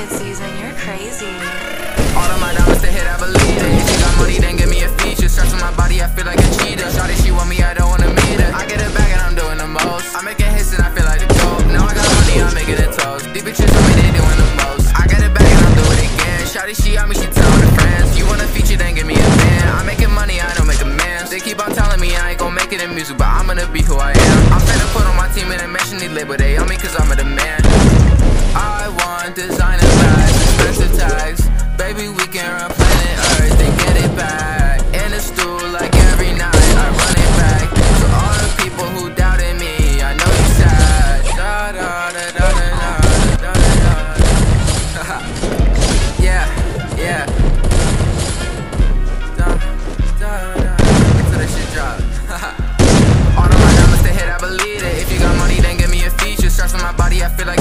Easy. All of my diamonds to hit, I believe it. If you got money, then give me a feature. Stress on my body, I feel like a cheetah. Shawty, she want me, I don't wanna meet her. I get it back and I'm doing the most. I'm making hits and I feel like the goat. Now I got money, I'm making it toast. These bitches on me, they doing the most. I get it back and I'm doing it again. Shawty, she on me, she telling her friends. You want a feature, then give me a band. I'm making money, I don't make amends. They keep on telling me I ain't gon' make it in music, but I'm gonna be who I am. I'm finna put on my team and they mention they label, they on me cause I'm a demand. Feel like